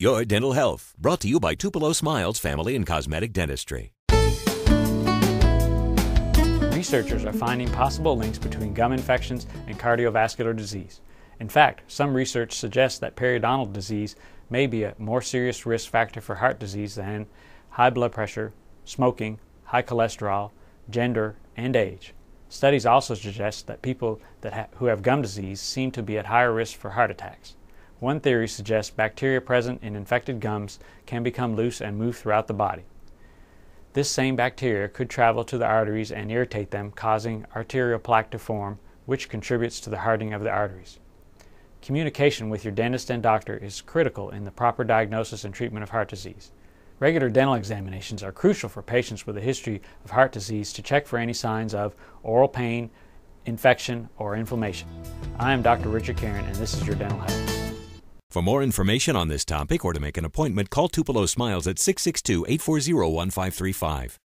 Your dental health, brought to you by Tupelo Smiles Family and Cosmetic Dentistry. Researchers are finding possible links between gum infections and cardiovascular disease. In fact, some research suggests that periodontal disease may be a more serious risk factor for heart disease than high blood pressure, smoking, high cholesterol, gender, and age. Studies also suggest that people that ha- who have gum disease seem to be at higher risk for heart attacks. One theory suggests bacteria present in infected gums can become loose and move throughout the body. This same bacteria could travel to the arteries and irritate them, causing arterial plaque to form, which contributes to the hardening of the arteries. Communication with your dentist and doctor is critical in the proper diagnosis and treatment of heart disease. Regular dental examinations are crucial for patients with a history of heart disease to check for any signs of oral pain, infection, or inflammation. I am Dr. Richard Caron, and this is your dental health. For more information on this topic or to make an appointment, call Tupelo Smiles at 662 840 1535.